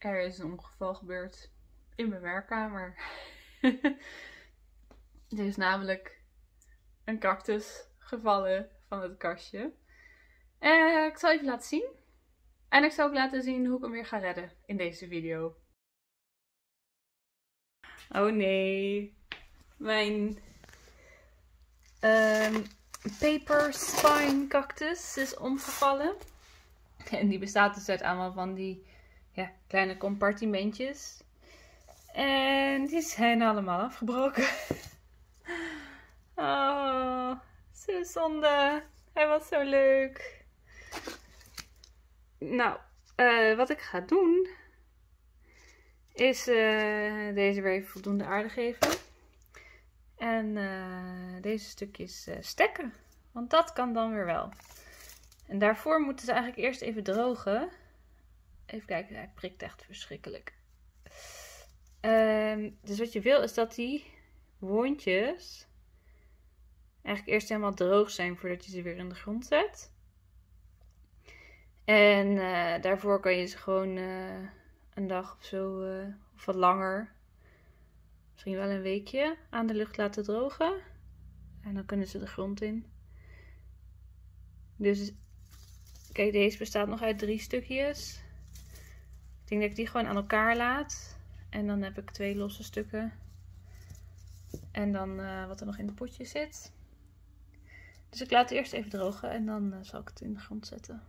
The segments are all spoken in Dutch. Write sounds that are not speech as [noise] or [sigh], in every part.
Er is een ongeval gebeurd in mijn werkkamer. [laughs] er is namelijk een cactus gevallen van het kastje. En ik zal even laten zien. En ik zal ook laten zien hoe ik hem weer ga redden in deze video. Oh nee. Mijn um, paper spine cactus is omgevallen. En die bestaat dus uit allemaal van die kleine compartimentjes. En die zijn allemaal afgebroken. [laughs] Oh, zo zonde. Hij was zo leuk. Nou, uh, wat ik ga doen is uh, deze weer even voldoende aarde geven. En uh, deze stukjes stekken. Want dat kan dan weer wel. En daarvoor moeten ze eigenlijk eerst even drogen. Even kijken, hij prikt echt verschrikkelijk. Um, dus wat je wil is dat die wondjes eigenlijk eerst helemaal droog zijn voordat je ze weer in de grond zet. En uh, daarvoor kan je ze gewoon uh, een dag of zo, uh, of wat langer, misschien wel een weekje, aan de lucht laten drogen. En dan kunnen ze de grond in. Dus kijk, deze bestaat nog uit drie stukjes. Denk dat ik die gewoon aan elkaar laat. En dan heb ik twee losse stukken. En dan wat er nog in de potje zit. Dus ik laat het eerst even drogen en dan zal ik het in de grond zetten.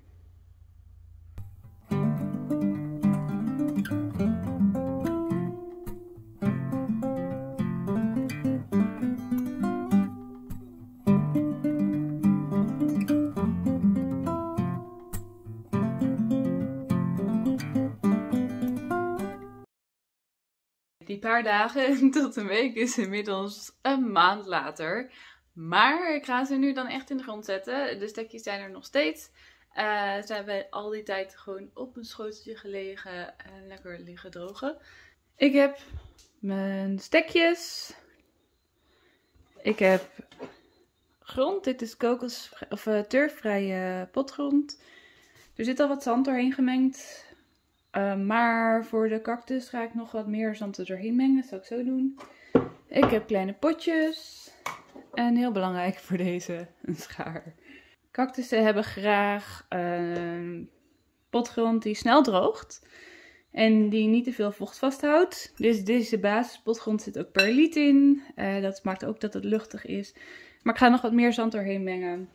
Die paar dagen [laughs] tot een week is inmiddels een maand later. Maar ik ga ze nu dan echt in de grond zetten. De stekjes zijn er nog steeds. Uh, ze hebben al die tijd gewoon op een schoteltje gelegen en lekker liggen drogen. Ik heb mijn stekjes. Ik heb grond. Dit is kokos of uh, turfvrije potgrond. Er zit al wat zand doorheen gemengd. Uh, maar voor de cactus ga ik nog wat meer zand er doorheen mengen. Dat zal ik zo doen. Ik heb kleine potjes. En heel belangrijk voor deze, [laughs] een schaar. Cactussen hebben graag een potgrond die snel droogt. En die niet te veel vocht vasthoudt. Dus deze basispotgrond zit ook perliet in. Uh, dat maakt ook dat het luchtig is. Maar ik ga nog wat meer zand doorheen mengen.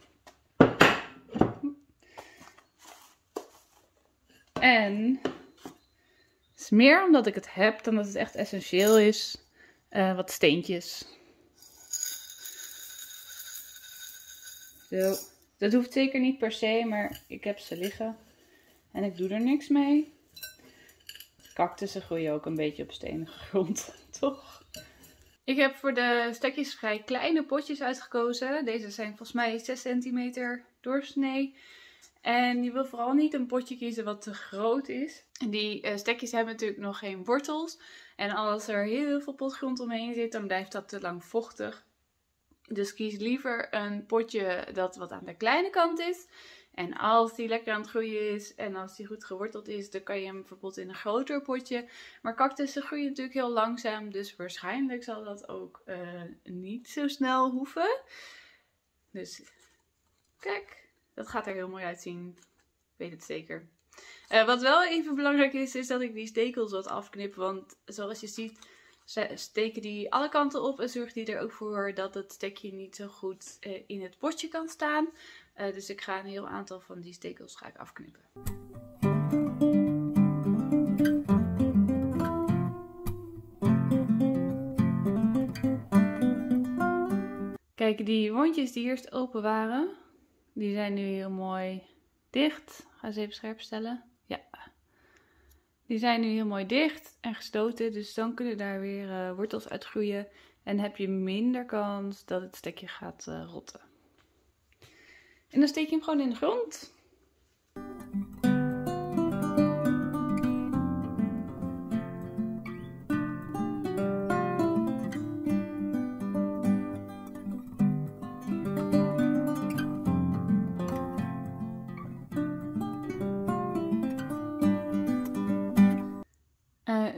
En het is meer omdat ik het heb dan dat het echt essentieel is. Uh, wat steentjes. Zo. Dat hoeft zeker niet per se, maar ik heb ze liggen. En ik doe er niks mee. Cactussen groeien ook een beetje op stenige [laughs] grond, toch? Ik heb voor de stekjes vrij kleine potjes uitgekozen. Deze zijn volgens mij 6 centimeter doorsnee. En je wil vooral niet een potje kiezen wat te groot is. Die uh, stekjes hebben natuurlijk nog geen wortels. En als er heel veel potgrond omheen zit, dan blijft dat te lang vochtig. Dus kies liever een potje dat wat aan de kleine kant is. En als die lekker aan het groeien is en als die goed geworteld is, dan kan je hem bijvoorbeeld in een groter potje. Maar cactussen groeien natuurlijk heel langzaam, dus waarschijnlijk zal dat ook uh, niet zo snel hoeven. Dus kijk, dat gaat er heel mooi uitzien. Ik weet het zeker. Uh, wat wel even belangrijk is, is dat ik die stekels wat afknip. Want zoals je ziet, steken die alle kanten op en zorgt die er ook voor dat het stekje niet zo goed uh, in het potje kan staan. Uh, dus ik ga een heel aantal van die stekels ga ik afknippen. Kijk, die wondjes die eerst open waren, die zijn nu heel mooi dicht. Ga ze even scherp stellen. Ja, die zijn nu heel mooi dicht en gestoten, dus dan kunnen daar weer uh, wortels uitgroeien. En heb je minder kans dat het stekje gaat uh, rotten. En dan steek je hem gewoon in de grond.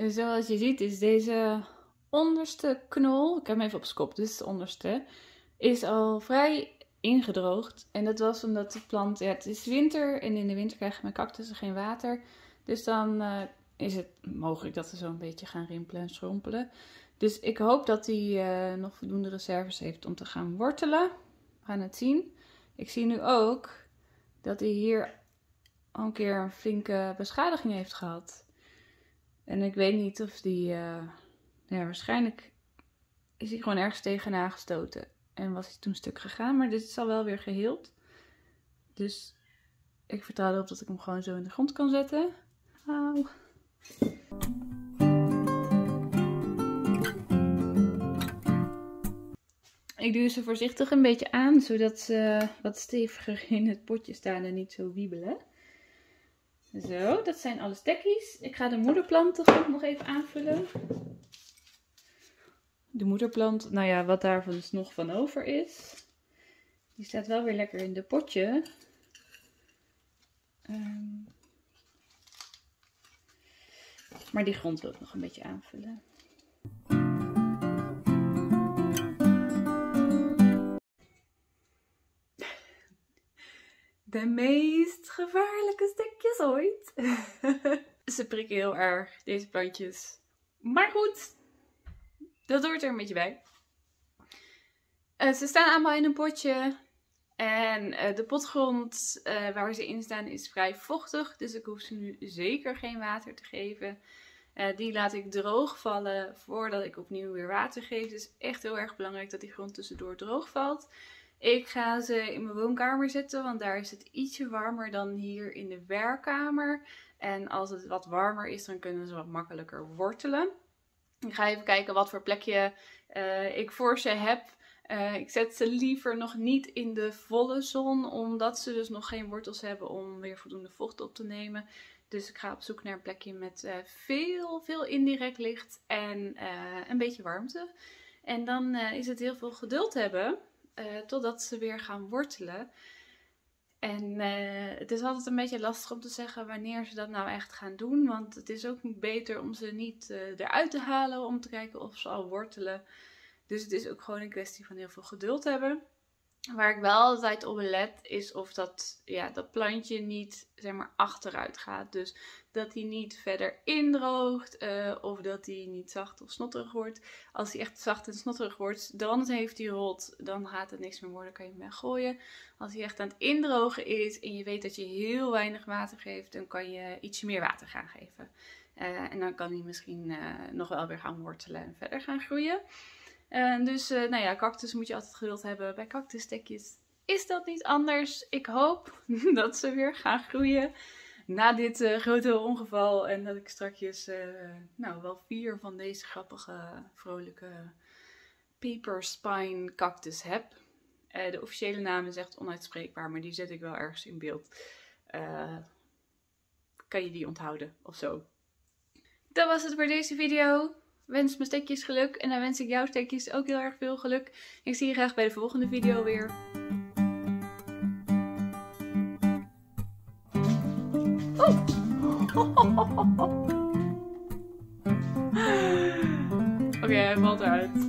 Zoals je ziet is deze onderste knol, ik heb hem even op skop, dit is de onderste, is al vrij ingedroogd. En dat was omdat de plant, ja het is winter en in de winter krijgen mijn cactussen geen water. Dus dan uh, is het mogelijk dat ze zo een beetje gaan rimpelen en schrompelen. Dus ik hoop dat hij uh, nog voldoende reserves heeft om te gaan wortelen. We gaan het zien. Ik zie nu ook dat hij hier al een keer een flinke beschadiging heeft gehad. En ik weet niet of die, uh, ja waarschijnlijk is hij gewoon ergens tegenaan gestoten. En was hij toen stuk gegaan, maar dit is al wel weer geheeld. Dus ik vertrouw erop dat ik hem gewoon zo in de grond kan zetten. Auw. Ik duw ze voorzichtig een beetje aan, zodat ze wat steviger in het potje staan en niet zo wiebelen. Zo, dat zijn alle stekkies. Ik ga de moederplanten nog even aanvullen. De moederplant, nou ja, wat daarvan dus nog van over is. Die staat wel weer lekker in de potje. Um, maar die grond wil ik nog een beetje aanvullen. De meest gevaarlijke stekjes ooit. [laughs] Ze prikken heel erg, deze plantjes. Maar goed, dat hoort er een beetje bij. Uh, ze staan allemaal in een potje. En uh, de potgrond uh, waar ze in staan is vrij vochtig. Dus ik hoef ze nu zeker geen water te geven. die laat ik droog vallen voordat ik opnieuw weer water geef. Is echt heel erg belangrijk dat die grond tussendoor droog valt. Ik ga ze in mijn woonkamer zetten, want daar is het ietsje warmer dan hier in de werkkamer. En als het wat warmer is, dan kunnen ze wat makkelijker wortelen. Ik ga even kijken wat voor plekje uh, ik voor ze heb. Uh, ik zet ze liever nog niet in de volle zon, omdat ze dus nog geen wortels hebben om weer voldoende vocht op te nemen. Dus ik ga op zoek naar een plekje met uh, veel, veel indirect licht en een beetje warmte. En dan is het heel veel geduld hebben. Uh, totdat ze weer gaan wortelen. En uh, het is altijd een beetje lastig om te zeggen wanneer ze dat nou echt gaan doen. Want het is ook beter om ze niet uh, eruit te halen om te kijken of ze al wortelen. Dus het is ook gewoon een kwestie van heel veel geduld hebben. Waar ik wel altijd op let is of dat, ja, dat plantje niet zeg maar, achteruit gaat. Dus dat hij niet verder indroogt uh, of dat hij niet zacht of snotterig wordt. Als hij echt zacht en snotterig wordt, dan heeft hij rot. Dan gaat het niks meer worden, kan je hem weggooien. Als hij echt aan het indrogen is en je weet dat je heel weinig water geeft, dan kan je ietsje meer water gaan geven. Uh, en dan kan hij misschien uh, nog wel weer gaan wortelen en verder gaan groeien. En dus, uh, nou ja, cactus moet je altijd geduld hebben. Bij cactusstekjes is dat niet anders. Ik hoop [laughs] dat ze weer gaan groeien na dit uh, grote ongeval. En dat ik straks, uh, nou, wel vier van deze grappige, vrolijke paper spine cactus heb. de officiële naam is echt onuitspreekbaar, maar die zet ik wel ergens in beeld. kan je die onthouden of zo? Dat was het voor deze video wens mijn stekjes geluk. En dan wens ik jouw stekjes ook heel erg veel geluk. Ik zie je graag bij de volgende video weer. [laughs] Oké, okay, hij valt eruit.